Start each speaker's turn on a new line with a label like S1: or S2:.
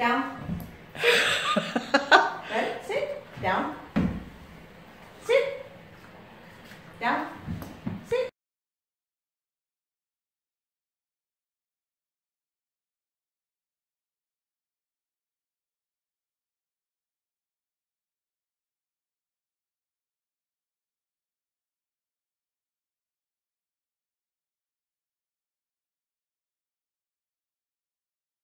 S1: Down. Ready? Sit. Down. Sit. Down.